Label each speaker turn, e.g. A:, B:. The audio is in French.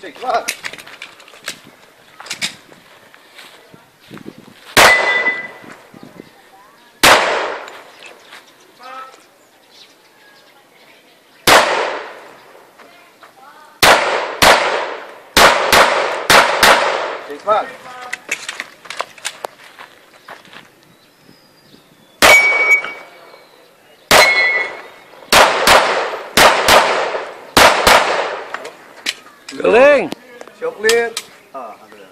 A: Take back. Take back. Geling. Coklat. Ah, ada.